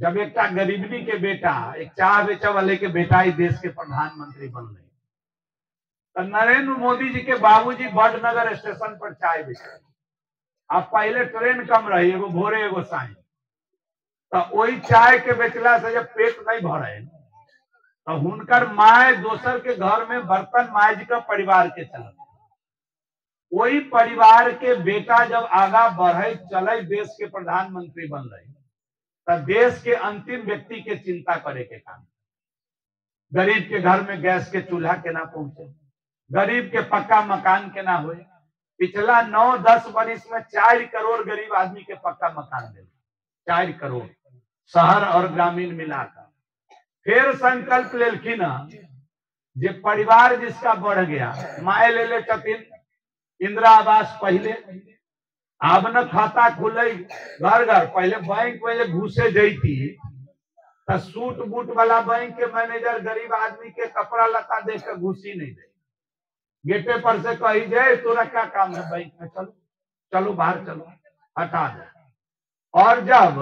जब एक गरीबनी के बेटा, एक चाह बेचा वाले के बेटा इस देश के प्रधानमंत्री बन रहे तो नरेंद्र मोदी जी के बाबूजी बड़नगर स्टेशन पर चाय बेचे अब पहले ट्रेन कम रही, एगो भोरे, एगो साई तो वही चाय के बेचला से जब पेट नहीं भरे तो हुनकर माय दोसर के घर में बर्तन माज का परिवार के चलत। वही परिवार के बेटा जब आगा बढ़े चले देश के प्रधानमंत्री बन रहे देश के अंतिम व्यक्ति के चिंता करे के काम। गरीब के घर में गैस के चूल्हा के ना पहुँचे। गरीब के पक्का मकान के ना हुए। पिछला नौ, दस बरिस में चार करोड़ गरीब आदमी के पक्का मकान दे चार करोड़। शहर और ग्रामीण मिलाकर फिर संकल्प लेलखिन जे परिवार जिसका बढ़ गया, माए ले ले इंदिरा आवास पहले। अब न खाता खुले। घर घर पहले बैंक में घुसे जैती। तो सूट बूट वाला बैंक के मैनेजर गरीब आदमी के कपड़ा लता देख के घुसी नहीं दे। गेटे पर से कही जाए तोरा क्या काम है बैंक में? चलो चलो बाहर चलो, हटा दे। और जब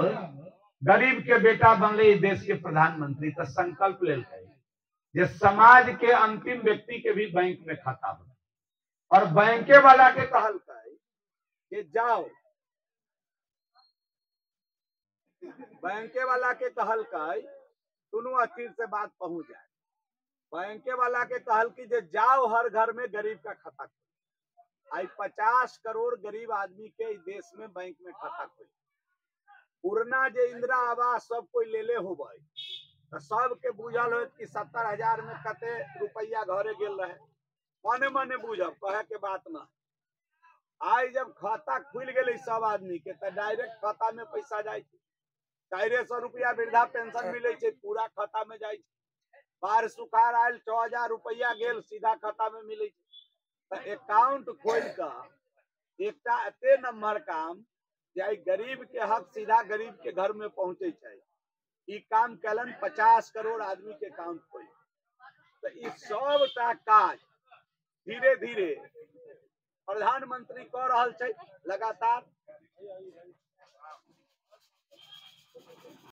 गरीब के बेटा बनले देश के प्रधानमंत्री तो संकल्प ले जे समाज के अंतिम व्यक्ति के भी बैंक में खाता बने। और बैंके वाला के कहल कि जाओ। बैंके वाला के कहल सुनो अखिर से बात पहुँच जाए। बैंके वाला के कहल की जे जाओ हर घर में गरीब का खाता खोल। आई पचास करोड़ गरीब आदमी के देश में बैंक में खाता खोल। पुरना जे इंदिरा आवास सब कोई ले ले हो तो सबके बुझल हो कि सत्तर हज़ार में कते रुपया घरे गेल रहे। मने मने बुझब कहे के बात ना आई जब खाता खुल गए सब आदमी के डायरेक्ट खाता में पैसा जाए चारे सौ रुपया वृद्धा पेंशन मिले पूरा खाता में जाए बाढ़, सुखाड़, आयल छह हज़ार रुपया गेल, सीधा खाता में मिले अकाउंट खोल कर एक एते नंबर काम जे गरीब के हक सीधा गरीब के घर में पहुँचे ई काम कलन पचास करोड़ आदमी के अकाउंट खोल। तो ई सबटा काज धीरे धीरे प्रधानमंत्री कह रहा लगातार